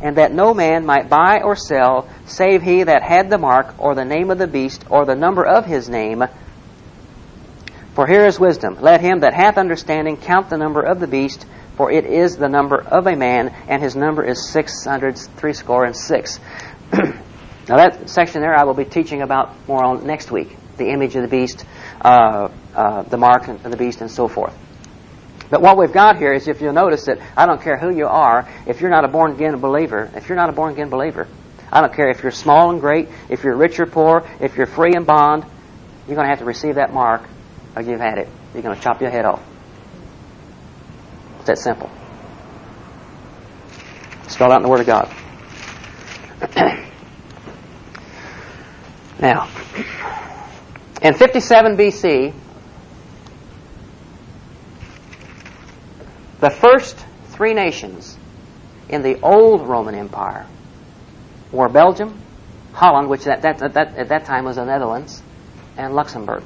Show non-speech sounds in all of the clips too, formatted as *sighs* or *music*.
and that no man might buy or sell, save he that had the mark, or the name of the beast, or the number of his name. For here is wisdom. Let him that hath understanding count the number of the beast, for it is the number of a man, and his number is six hundred threescore and six. *clears throat* now that section there I will be teaching about more on next week. The image of the beast, uh, uh, the mark of the beast, and so forth. But what we've got here is if you'll notice that I don't care who you are, if you're not a born again believer, if you're not a born again believer, I don't care if you're small and great, if you're rich or poor, if you're free and bond, you're going to have to receive that mark or you've had it. You're going to chop your head off. It's that simple. Spelled out in the Word of God. *clears throat* now, in 57 BC, The first three nations in the old Roman Empire were Belgium, Holland, which that, that, that, at that time was the Netherlands, and Luxembourg.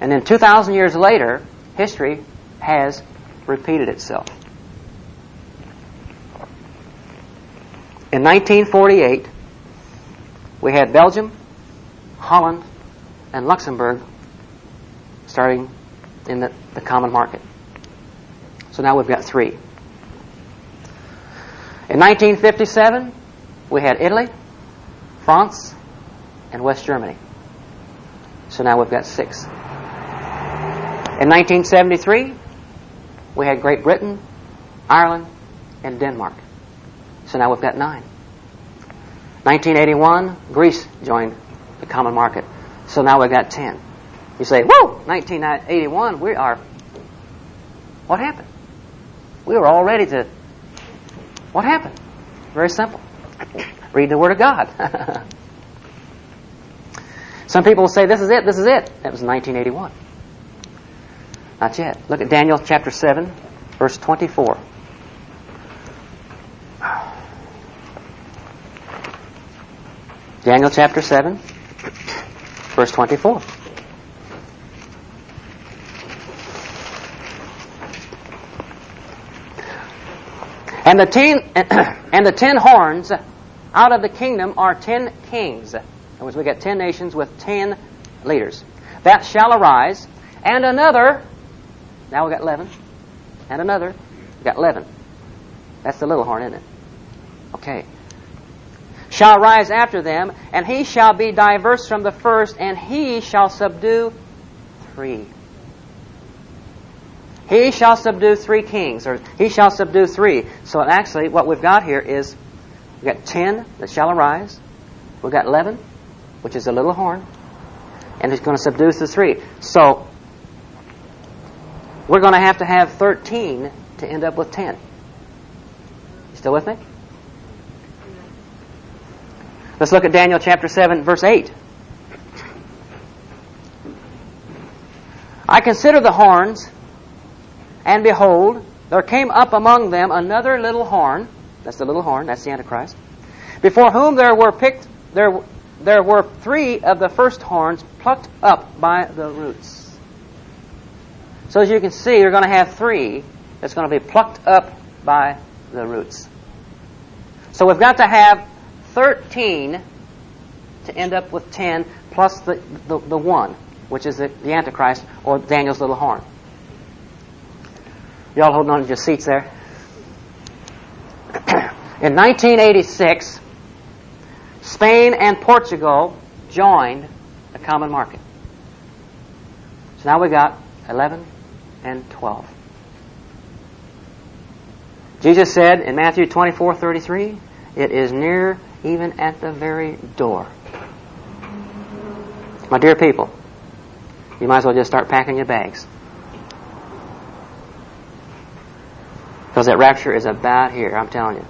And then 2,000 years later, history has repeated itself. In 1948, we had Belgium, Holland, and Luxembourg starting in the, the common market. So now we've got three. In 1957, we had Italy, France, and West Germany. So now we've got six. In 1973, we had Great Britain, Ireland, and Denmark. So now we've got nine. 1981, Greece joined the common market. So now we've got ten. You say, whoa, 1981, we are. What happened? We were all ready to. What happened? Very simple. Read the Word of God. *laughs* Some people will say, this is it, this is it. That was 1981. Not yet. Look at Daniel chapter 7, verse 24. *sighs* Daniel chapter 7, verse 24. And the ten *clears throat* and the ten horns out of the kingdom are ten kings. In other words, we got ten nations with ten leaders. That shall arise, and another. Now we got eleven, and another. We got eleven. That's the little horn, isn't it? Okay. Shall rise after them, and he shall be diverse from the first, and he shall subdue three. He shall subdue three kings, or he shall subdue three. So actually, what we've got here is we've got ten that shall arise. We've got eleven, which is a little horn, and he's going to subdue the three. So we're going to have to have thirteen to end up with ten. You still with me? Let's look at Daniel chapter 7, verse 8. I consider the horns and behold, there came up among them another little horn. That's the little horn. That's the Antichrist. Before whom there were picked there there were three of the first horns plucked up by the roots. So as you can see, you're going to have three that's going to be plucked up by the roots. So we've got to have 13 to end up with 10 plus the, the, the 1, which is the, the Antichrist or Daniel's little horn. Y'all holding on to your seats there? *clears throat* In 1986, Spain and Portugal joined the common market. So now we've got 11 and 12. Jesus said in Matthew 24 33, It is near, even at the very door. My dear people, you might as well just start packing your bags. Because that rapture is about here, I'm telling you.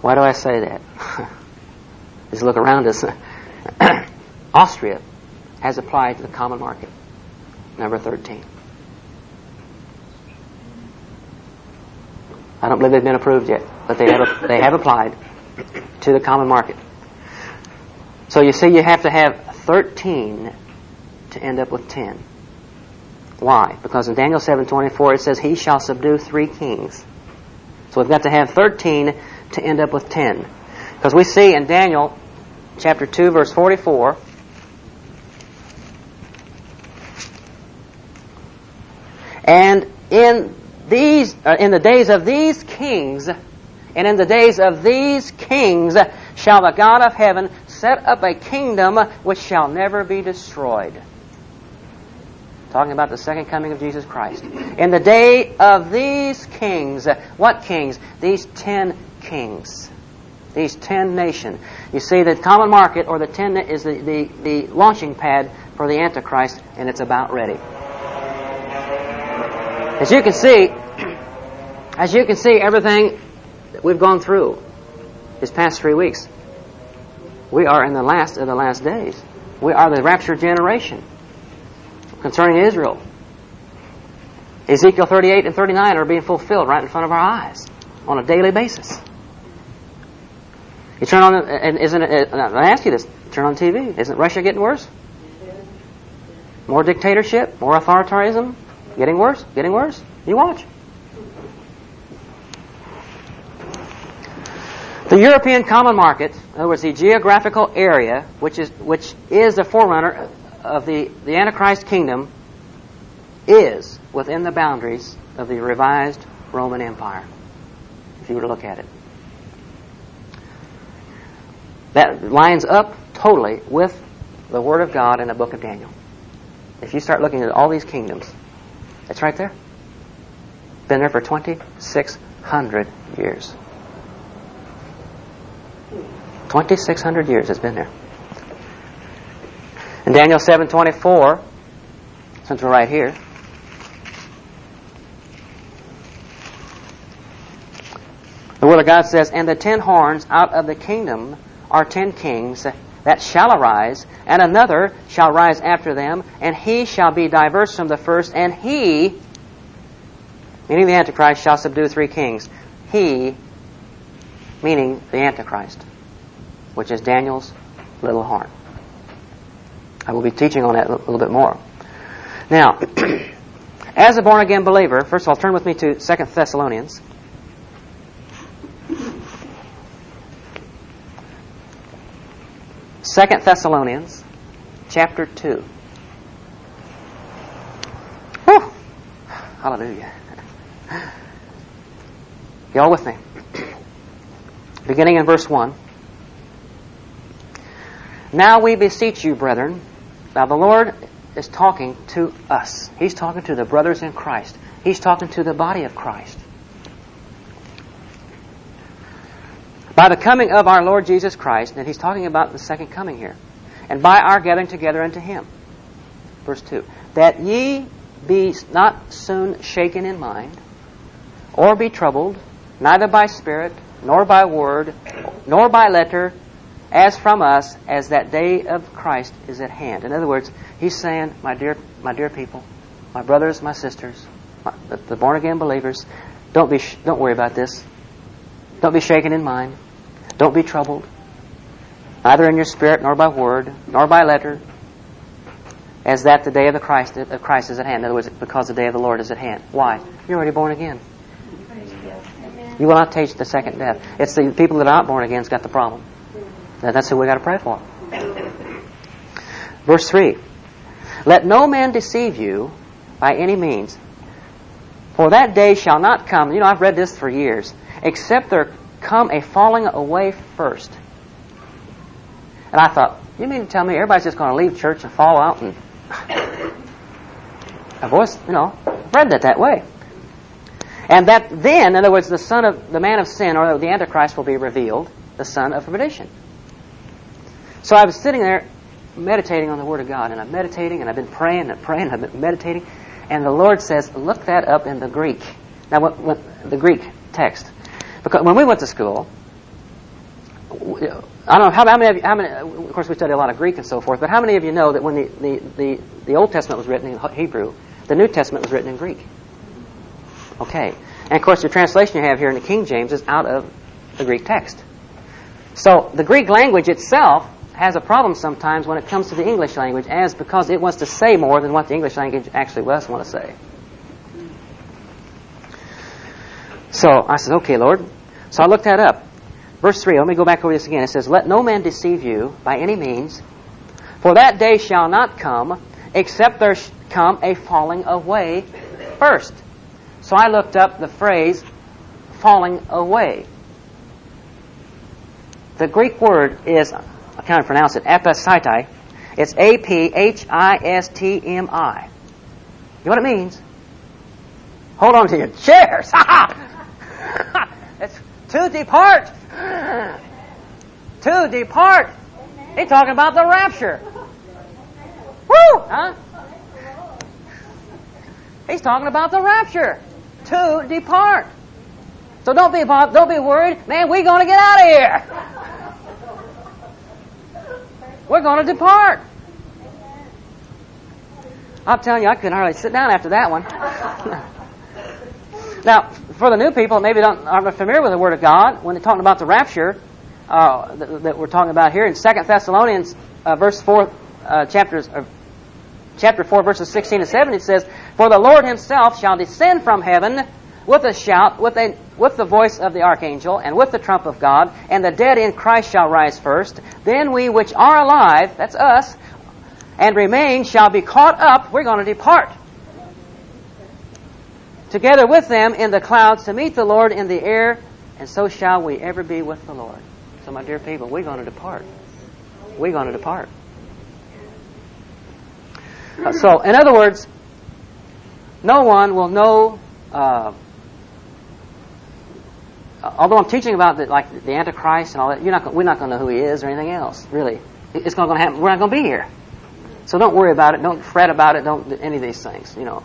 Why do I say that? *laughs* Just look around us. *clears throat* Austria has applied to the common market, number 13. I don't believe they've been approved yet, but they have, they have applied to the common market. So you see, you have to have 13 to end up with 10. Why? Because in Daniel 7:24 it says he shall subdue three kings. So we've got to have 13 to end up with 10. Because we see in Daniel chapter 2, verse 44, and in these, uh, in the days of these kings, and in the days of these kings shall the God of heaven set up a kingdom which shall never be destroyed. Talking about the second coming of Jesus Christ. In the day of these kings, what kings? These ten kings. These ten nations. You see, the common market, or the ten, is the, the, the launching pad for the Antichrist, and it's about ready. As you can see, *clears throat* as you can see, everything that we've gone through these past three weeks, we are in the last of the last days. We are the raptured generation concerning Israel. Ezekiel 38 and 39 are being fulfilled right in front of our eyes on a daily basis. You turn on, and isn't it, I ask you this, turn on TV. Isn't Russia getting worse? More dictatorship, more authoritarianism, Getting worse? Getting worse? You watch. The European Common Market, in other words, the geographical area, which is which is the forerunner of the, the Antichrist kingdom, is within the boundaries of the revised Roman Empire. If you were to look at it. That lines up totally with the Word of God in the book of Daniel. If you start looking at all these kingdoms, it's right there. Been there for 2,600 years. 2,600 years it's been there. In Daniel 7.24, since we're right here, the Word of God says, And the ten horns out of the kingdom are ten kings that shall arise, and another shall rise after them, and he shall be diverse from the first, and he, meaning the Antichrist, shall subdue three kings. He, meaning the Antichrist, which is Daniel's little horn. I will be teaching on that a little bit more. Now, *clears throat* as a born again believer, first of all, turn with me to Second Thessalonians. Second Thessalonians chapter 2. Whew. Hallelujah. *laughs* Y'all with me? Beginning in verse 1. Now we beseech you, brethren. Now the Lord is talking to us. He's talking to the brothers in Christ. He's talking to the body of Christ. By the coming of our Lord Jesus Christ, and he's talking about the second coming here, and by our gathering together unto him. Verse 2 That ye be not soon shaken in mind, or be troubled, neither by spirit, nor by word, nor by letter, as from us, as that day of Christ is at hand. In other words, he's saying, my dear, my dear people, my brothers, my sisters, my, the, born again believers, don't be, don't worry about this. Don't be shaken in mind. Don't be troubled, neither in your spirit, nor by word, nor by letter, as that the day of the Christ of Christ is at hand. In other words, because the day of the Lord is at hand. Why? You're already born again. You will not taste the second death. It's the people that are not born again that's got the problem. That's who we got to pray for. Verse three: Let no man deceive you by any means, for that day shall not come. You know, I've read this for years. Except there come a falling away first. And I thought, you mean to tell me everybody's just going to leave church and fall out and I've always, you know, read that that way. And that then, in other words, the son of the man of sin, or the Antichrist, will be revealed, the son of perdition. So I was sitting there meditating on the Word of God, and I'm meditating, and I've been praying and praying, and I've been meditating, and the Lord says, look that up in the Greek. Now, what, what the Greek text. Because when we went to school, I don't know how, how, many of you, how many. Of course, we study a lot of Greek and so forth. But how many of you know that when the, the, the, the Old Testament was written in Hebrew, the New Testament was written in Greek? Okay, and of course, the translation you have here in the King James is out of the Greek text. So the Greek language itself has a problem sometimes when it comes to the English language, as because it wants to say more than what the English language actually does want to say. So I said, okay, Lord. So I looked that up. Verse 3, let me go back over this again. It says, Let no man deceive you by any means, for that day shall not come, except there come a falling away first. So I looked up the phrase falling away. The Greek word is, I can't pronounce it, apistemi. It's A P H I S T M I. You know what it means? Hold on to your chairs. *laughs* it's to depart. To depart. He's talking about the rapture. Woo! Huh? He's talking about the rapture. To depart. So don't be don't be worried, man. We're going to get out of here. We're going to depart. I'm telling you, I couldn't hardly sit down after that one. *laughs* now, for the new people, maybe don't aren't familiar with the Word of God. When they're talking about the rapture uh, that, that, we're talking about here in Second Thessalonians, uh, verse four, uh, chapters, uh, chapter four, verses sixteen and seventeen, it says, "For the Lord Himself shall descend from heaven." With a shout, with, a, with the voice of the archangel, and with the trump of God, and the dead in Christ shall rise first. Then we which are alive, that's us, and remain shall be caught up. We're going to depart. Together with them in the clouds to meet the Lord in the air, and so shall we ever be with the Lord. So, my dear people, we're going to depart. We're going to depart. Uh, so, in other words, no one will know. Uh, although I'm teaching about the, like the Antichrist and all that, you're not, we're not going to know who he is or anything else. Really, it's not going to happen. We're not going to be here. So don't worry about it. Don't fret about it. Don't do any of these things, you know.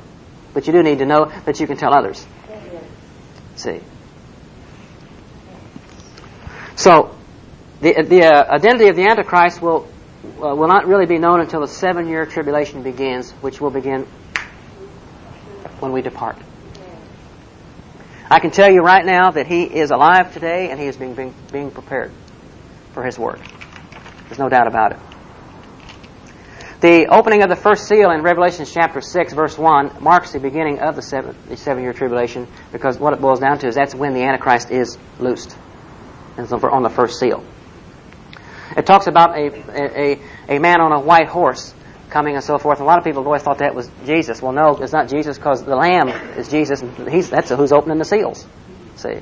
But you do need to know that you can tell others. See. So, the, the uh, identity of the Antichrist will uh, will not really be known until the seven-year tribulation begins, which will begin when we depart. I can tell you right now that he is alive today and he is being, being, being prepared for his work. There's no doubt about it. The opening of the first seal in Revelation chapter 6, verse 1, marks the beginning of the seven, the seven year tribulation because what it boils down to is that's when the Antichrist is loosed. And so on the first seal. It talks about a, a, a man on a white horse coming and so forth. A lot of people always thought that was Jesus. Well, no, it's not Jesus because the Lamb is Jesus. He's, that's who's opening the seals. See?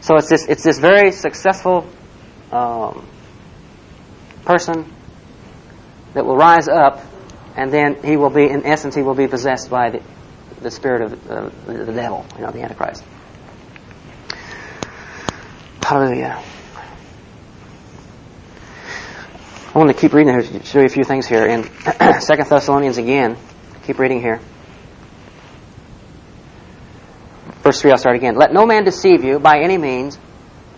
So it's this, it's this very successful um, person that will rise up, and then he will be, in essence, he will be possessed by the, the spirit of uh, the devil, you know, the Antichrist. Hallelujah. I want to keep reading here, show you a few things here. In *clears throat* Second Thessalonians again, keep reading here. Verse 3, I'll start again. Let no man deceive you by any means,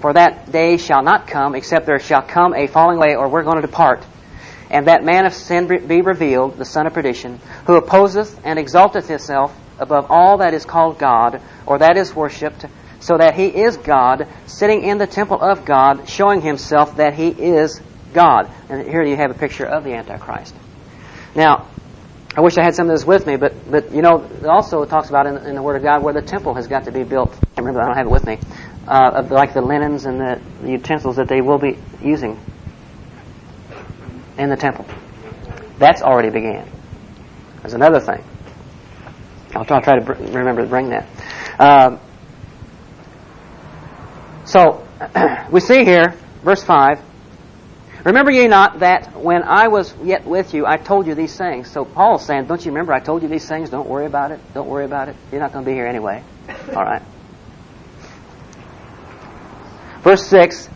for that day shall not come, except there shall come a falling away, or we're going to depart. And that man of sin be revealed, the son of perdition, who opposeth and exalteth himself above all that is called God, or that is worshipped, so that he is God, sitting in the temple of God, showing himself that he is God. And here you have a picture of the Antichrist. Now, I wish I had some of this with me, but, but you know, it also talks about in, in the Word of God where the temple has got to be built. I remember, I don't have it with me uh, like the linens and the, the utensils that they will be using in the temple. That's already began. There's another thing. I'll try, I'll try to br- remember to bring that. Um, so, *clears throat* we see here, verse 5, Remember ye not that when I was yet with you, I told you these things. So Paul's saying, don't you remember I told you these things? Don't worry about it. Don't worry about it. You're not going to be here anyway. *laughs* All right. Verse 6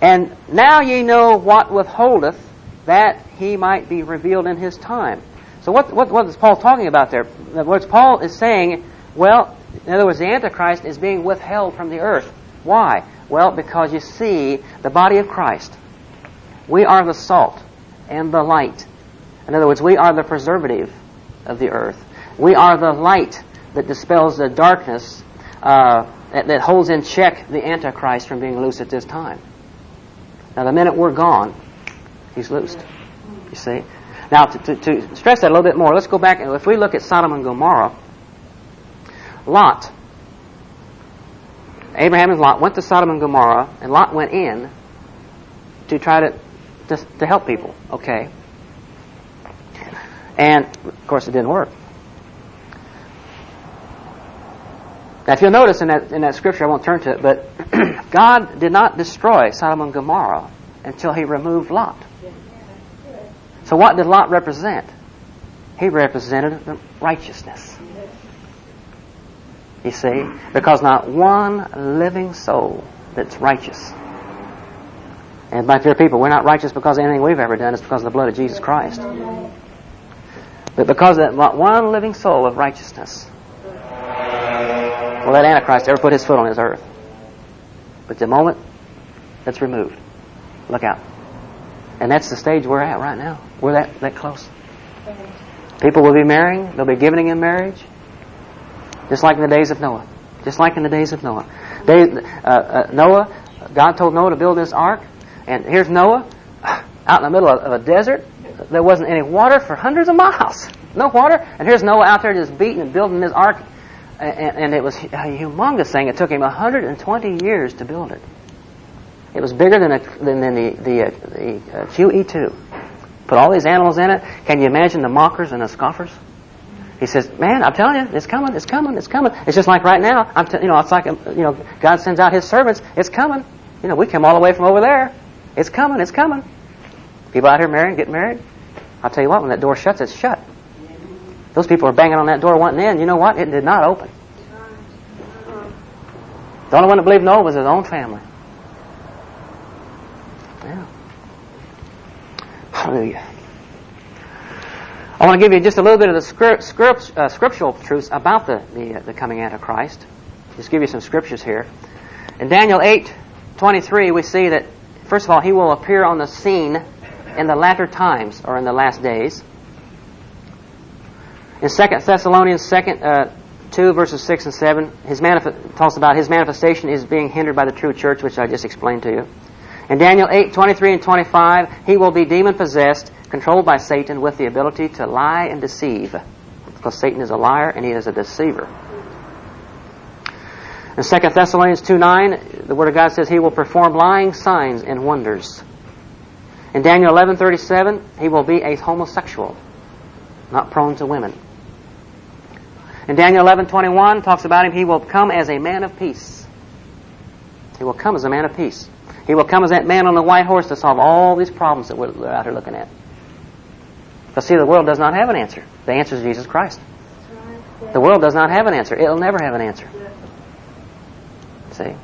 And now ye know what withholdeth, that he might be revealed in his time. So, what, what, what is Paul talking about there? What Paul is saying, well, in other words, the Antichrist is being withheld from the earth. Why? Well, because you see, the body of Christ, we are the salt and the light. In other words, we are the preservative of the earth. We are the light that dispels the darkness uh, that, that holds in check the Antichrist from being loose at this time. Now, the minute we're gone, he's loosed. You see? Now, to, to, to, stress that a little bit more, let's go back. And If we look at Sodom and Gomorrah, Lot. Abraham and Lot went to Sodom and Gomorrah, and Lot went in to try to, to, to help people. Okay. And, of course, it didn't work. Now, if you'll notice in that, in that scripture, I won't turn to it, but *clears throat* God did not destroy Sodom and Gomorrah until he removed Lot. So, what did Lot represent? He represented righteousness. You see? Because not one living soul that's righteous. And my dear people, we're not righteous because of anything we've ever done. It's because of the blood of Jesus Christ. But because of that one living soul of righteousness will that Antichrist ever put his foot on his earth. But the moment that's removed, look out. And that's the stage we're at right now. We're that, that close. People will be marrying, they'll be giving in marriage, just like in the days of Noah. Just like in the days of Noah. They, uh, uh, Noah, God told Noah to build this ark, and here's Noah out in the middle of, a desert. There wasn't any water for hundreds of miles. No water. And here's Noah out there just beating and building this ark and, and it was a humongous thing. It took him 120 years to build it. It was bigger than, a, than, than the, the, uh, the uh, QE2. Put all these animals in it. Can you imagine the mockers and the scoffers? He says, "Man, I'm telling you, it's coming, it's coming, it's coming." It's just like right now. I'm, t- you know, it's like um, you know, God sends out His servants. It's coming. You know, we come all the way from over there. It's coming, it's coming. People out here marrying, getting married. I'll tell you what, when that door shuts, it's shut. Those people are banging on that door wanting in. You know what? It did not open. The only one that believed no was his own family. Yeah. Hallelujah. I want to give you just a little bit of the script, script, uh, scriptural truths about the, the, uh, the coming Antichrist. Just give you some scriptures here. In Daniel 8, 23, we see that, first of all, he will appear on the scene in the latter times, or in the last days. In 2 Thessalonians 2, uh, 2 verses 6 and 7, his manif- talks about his manifestation is being hindered by the true church, which I just explained to you. In Daniel 8, 23 and 25, he will be demon possessed, controlled by Satan with the ability to lie and deceive. Because Satan is a liar and he is a deceiver. In 2 Thessalonians 2 9, the Word of God says he will perform lying signs and wonders. In Daniel eleven thirty seven, he will be a homosexual, not prone to women. In Daniel 11:21 talks about him, he will come as a man of peace. He will come as a man of peace. He will come as that man on the white horse to solve all these problems that we're out here looking at. But see, the world does not have an answer. The answer is Jesus Christ. The world does not have an answer. It'll never have an answer. See?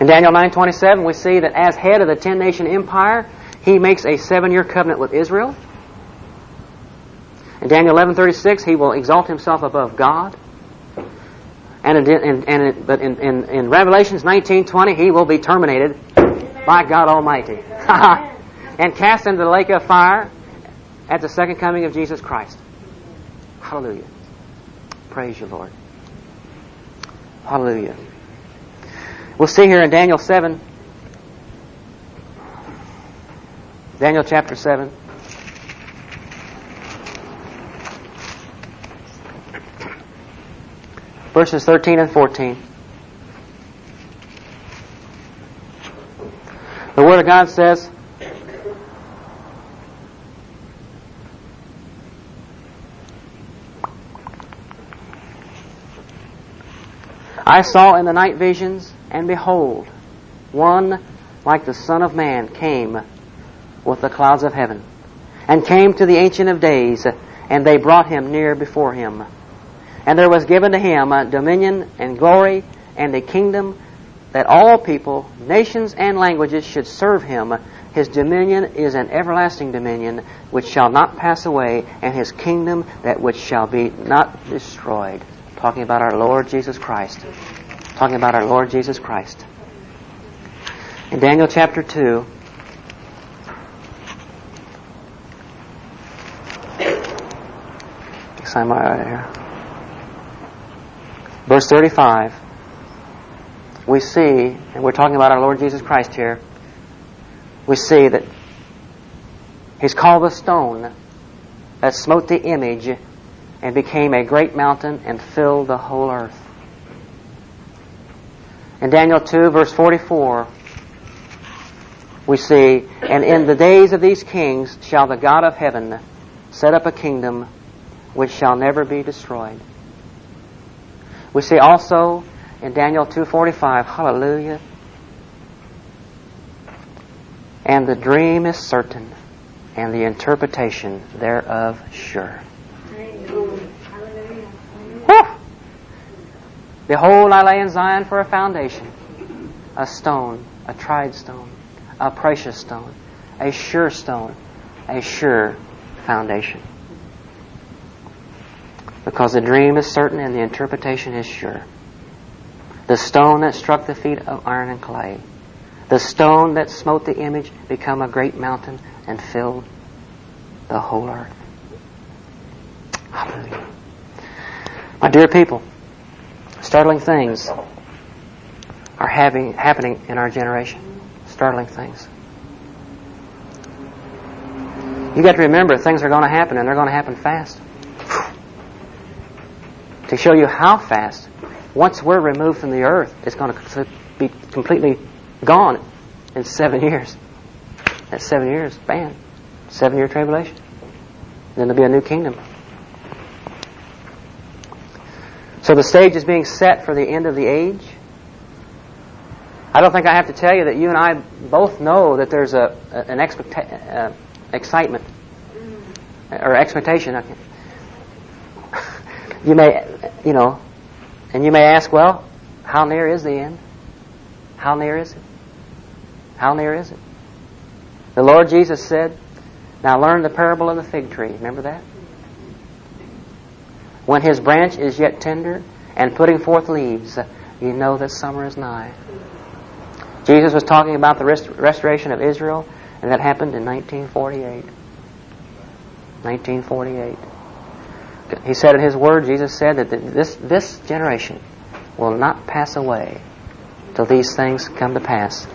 In Daniel 9:27, we see that as head of the ten-nation empire, he makes a seven-year covenant with Israel. In Daniel 11:36, he will exalt himself above God. And, in, and but in, in, in Revelations 19:20, he will be terminated by God Almighty *laughs* and cast into the lake of fire at the second coming of Jesus Christ. Hallelujah. Praise you, Lord. Hallelujah. We'll see here in Daniel 7, Daniel chapter 7. verses 13 and 14. The Word of God says, I saw in the night visions, and behold, one like the Son of Man came with the clouds of heaven, and came to the Ancient of Days, and they brought him near before him. And there was given to him dominion and glory and a kingdom that all people, nations, and languages should serve him. His dominion is an everlasting dominion which shall not pass away, and his kingdom that which shall be not destroyed. Talking about our Lord Jesus Christ. Talking about our Lord Jesus Christ. In Daniel chapter 2, sign my right here. Verse 35, we see, and we're talking about our Lord Jesus Christ here, we see that He's called the stone that smote the image and became a great mountain and filled the whole earth. In Daniel 2, verse 44, we see, And in the days of these kings shall the God of heaven set up a kingdom which shall never be destroyed. We see also in Daniel 2:45, hallelujah. And the dream is certain, and the interpretation thereof sure. Behold, I lay in Zion for a foundation, a stone, a tried stone, a precious stone, a sure stone, a sure foundation. Because the dream is certain and the interpretation is sure. The stone that struck the feet of iron and clay, the stone that smote the image, become a great mountain and filled the whole earth. Hallelujah. My dear people, startling things are having, happening in our generation. Startling things. You got to remember, things are going to happen, and they're going to happen fast. To show you how fast, once we're removed from the earth, it's going to be completely gone in seven years. That's seven years, bam. Seven year tribulation. Then there'll be a new kingdom. So the stage is being set for the end of the age. I don't think I have to tell you that you and I both know that there's a, an expecta- uh, excitement or expectation. You may, you know, and you may ask, well, how near is the end? How near is it? How near is it? The Lord Jesus said, now learn the parable of the fig tree. Remember that? When his branch is yet tender and putting forth leaves, you know that summer is nigh. Jesus was talking about the rest- restoration of Israel, and that happened in 1948. 1948. He said in His Word, Jesus said that this, this generation will not pass away till these things come to pass.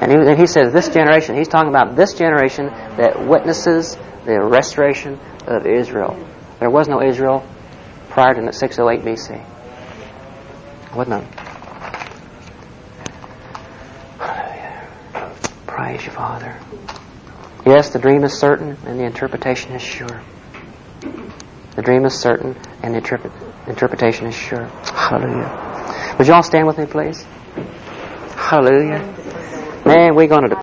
And he, and he says this generation, he's talking about this generation that witnesses the restoration of Israel. There was no Israel prior to 608 BC. None. Praise you, Father. Yes, the dream is certain and the interpretation is sure. The dream is certain and the interpret- interpretation is sure. Hallelujah. Would you all stand with me, please? Hallelujah. Man, we're going to.